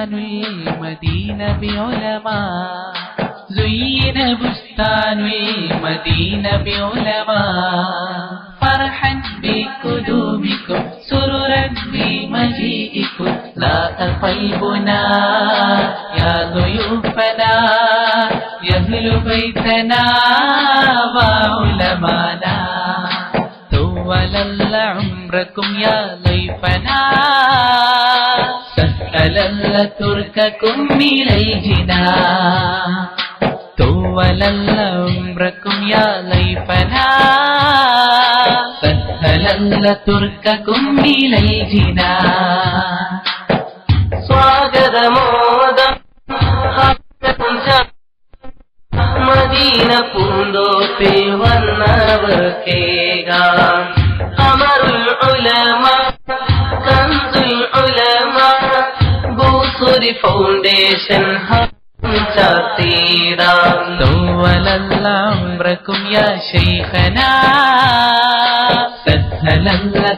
بستان المدينة بعلماء زين بستان المدينة بعلماء فرحا بقدومكم سرورا بمجيئكم لا قلبنا يا ضيوفنا يهل بيتنا وعلمانا طول عمركم يا ضيفنا سهل ترككم إلى الجنان طول عمركم يا ضيفنا سهل ترككم إلى الجنان സ്വാഗതമോദം മദീന പൂന്തോപ്പിൽ വന്നവർക്കേകാം تیری فاؤنڈیشن ہم تیرا طول اللہ عمرکم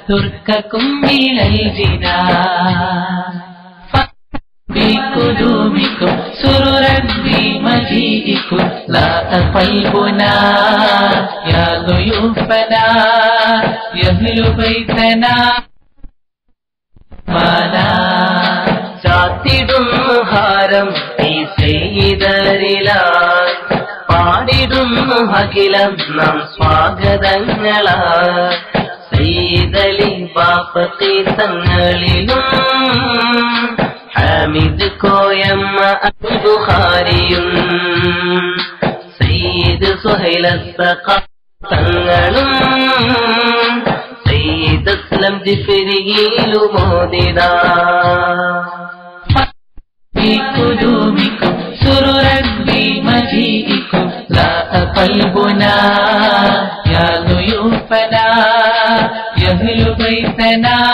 ترككم إلى بقدومكم سرورا بمجيئكم لا قلبنا يا ضيوفنا يهل بيتنا ما لا ഹാരം ഈ ചെയ്തരിലാൽ പാടിടുന്നു അഖിലം നാം സ്വാഗതങ്ങളാ. സയ്യിദലി ബാപ്പത്തി തങ്ങളിലും ഹമിദ് കോയമ്മ ബുഖാരിയും സയ്യിദ് സുഹൈല തങ്ങളും സയ്യിദ് അസ്ലം ജിഫിരിയിലുമോദിതാ بقدومكم سرورا بمجيئكم لا قلبنا يا ضيوفنا يهل بيتنا